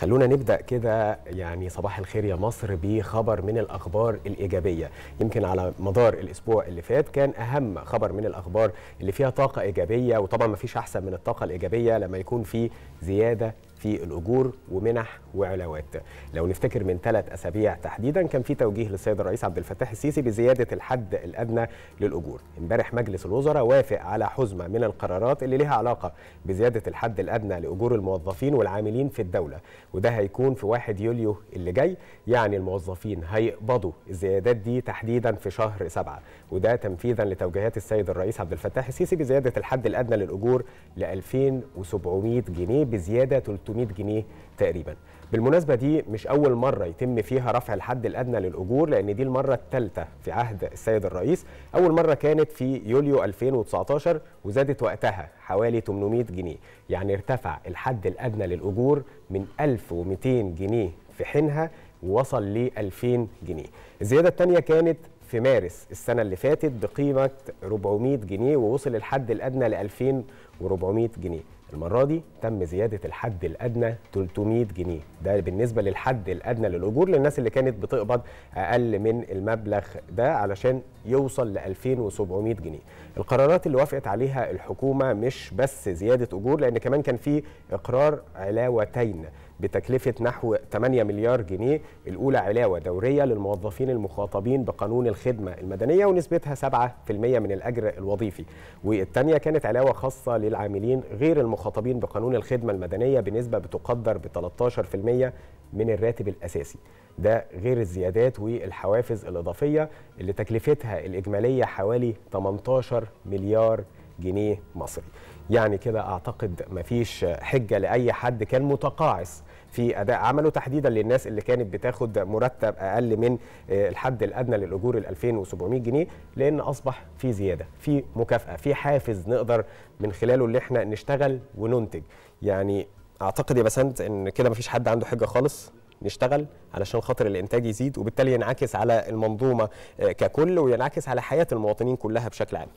خلونا نبدأ كده يعني صباح الخير يا مصر بخبر من الأخبار الإيجابية. يمكن على مدار الأسبوع اللي فات كان أهم خبر من الأخبار اللي فيها طاقة إيجابية وطبعا ما فيش أحسن من الطاقة الإيجابية لما يكون في زيادة في الأجور ومنح وعلاوات. لو نفتكر من ثلاث أسابيع تحديدا كان في توجيه للسيد الرئيس عبد الفتاح السيسي بزيادة الحد الأدنى للأجور. امبارح مجلس الوزراء وافق على حزمة من القرارات اللي لها علاقة بزيادة الحد الأدنى لأجور الموظفين والعاملين في الدولة. وده هيكون في 1 يوليو اللي جاي يعني الموظفين هيقبضوا الزيادات دي تحديدا في شهر سبعة. وده تنفيذا لتوجيهات السيد الرئيس عبد الفتاح السيسي بزيادة الحد الأدنى للأجور ل 2700 جنيه بزيادة 300 جنيه تقريبا. بالمناسبة دي مش أول مرة يتم فيها رفع الحد الأدنى للأجور لأن دي المرة الثالثة في عهد السيد الرئيس. أول مرة كانت في يوليو 2019 وزادت وقتها حوالي 800 جنيه. يعني ارتفع الحد الأدنى للأجور من 1200 جنيه في حينها ووصل ل 2000 جنيه. الزيادة الثانية كانت في مارس السنة اللي فاتت بقيمة 400 جنيه ووصل الحد الأدنى ل 2400 جنيه. المرة دي تم زيادة الحد الأدنى 300 جنيه. ده بالنسبة للحد الأدنى للأجور للناس اللي كانت بتقبض أقل من المبلغ ده علشان يوصل ل 2700 جنيه. القرارات اللي وافقت عليها الحكومة مش بس زيادة أجور لأن كمان كان في إقرار علاوتين بتكلفة نحو 8 مليار جنيه. الأولى علاوة دورية للموظفين المخاطبين بقانون الخدمة المدنية ونسبتها 7% من الأجر الوظيفي. والثانية كانت علاوة خاصة للعاملين غير المخاطبين. بقانون الخدمة المدنية بنسبة بتقدر ب 13% من الراتب الأساسي. ده غير الزيادات والحوافز الإضافية اللي تكلفتها الإجمالية حوالي 18 مليار جنيه مصري. يعني كده أعتقد مفيش حجة لأي حد كان متقاعس في أداء عمله تحديدا للناس اللي كانت بتاخد مرتب أقل من الحد الأدنى للأجور ال 2700 جنيه لأن أصبح في زيادة في مكافأة في حافز نقدر من خلاله اللي إحنا نشتغل وننتج. يعني أعتقد يا بسنت إن كده مفيش حد عنده حجة خالص نشتغل علشان خاطر الإنتاج يزيد وبالتالي ينعكس على المنظومة ككل وينعكس على حياة المواطنين كلها بشكل عام.